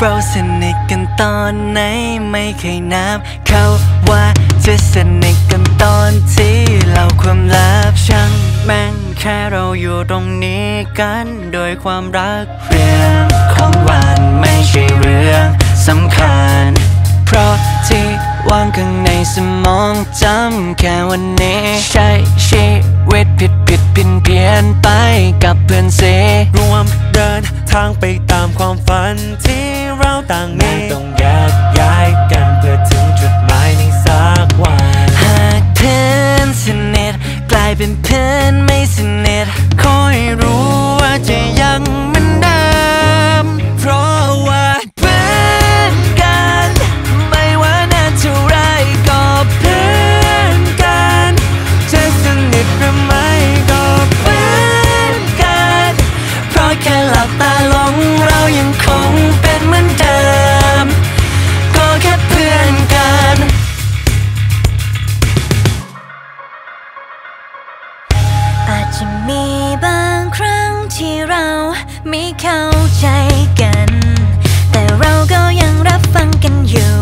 เราสนิทกันตอนไหนไม่เคยนับ เขาว่าจะสนิทกันตอนที่เราความลับช่างแม่งแค่เราอยู่ตรงนี้กันโดยความรักเรื่องของวันไม่ใช่เรื่องสำคัญ เพราะที่วางข้างในสมองจำแค่วันนี้ใช้ชีวิตผิดผิดเพี้ยนเพี้ยนไปกับเพื่อนเสรวมเดินทางไปตามความฝันที่ เราต่างมีต้องแยกย้ายกันเพื่อถึงจุดหมายในสักวันหากเพื่อนสนิทกลายเป็นเพื่อนไม่สนิทคอยรู้ว่าจะยังเหมือนเดิมเพราะว่าเพื่อนกัน ไม่ว่านานเท่าไรก็เพื่อนกันจะสนิทหรือไม่ก็เพื่อนกัน เพราะแค่หลับตาลงเรายังคงเป็น มือนเดิม ก็แค่เพื่อนกันอาจจะมีบางครั้งที่เราไม่เข้าใจกัน แต่เราก็ยังรับฟังกันอยู่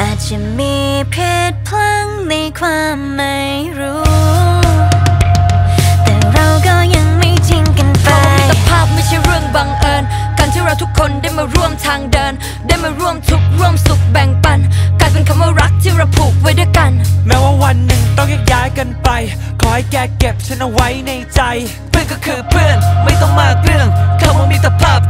อาจจะมีเพศพลังในความไม่ วันหนึ่งต้องแยกย้ายกันไป ขอให้แกเก็บฉันเอาไว้ในใจ เพื่อนก็คือเพื่อนไม่ต้องมากเรื่องคำว่ามีแต่ภาพ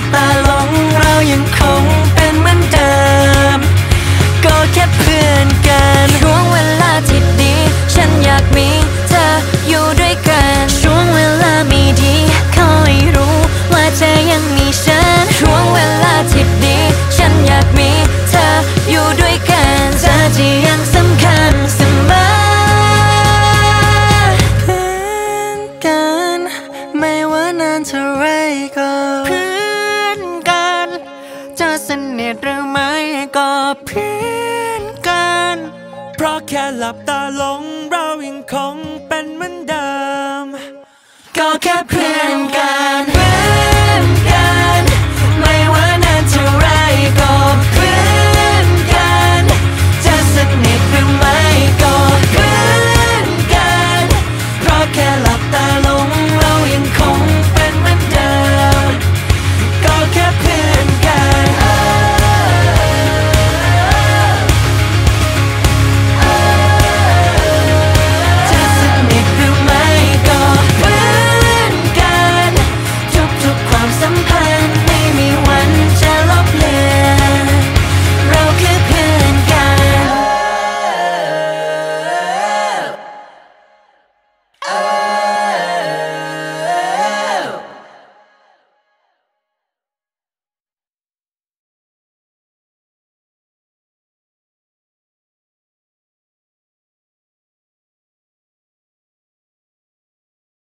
บตาลงเรายังคงเป็นเหมือนเดิม ก็แค่เพื่อนกันช่วงเวลาที่ดี ฉันอยากมี สนิทหรือไม่ก็เพื่อนกัน เพราะแค่หลับตาลงเรายังคงเป็นเหมือนเดิม ก็แค่เพื่อนกัน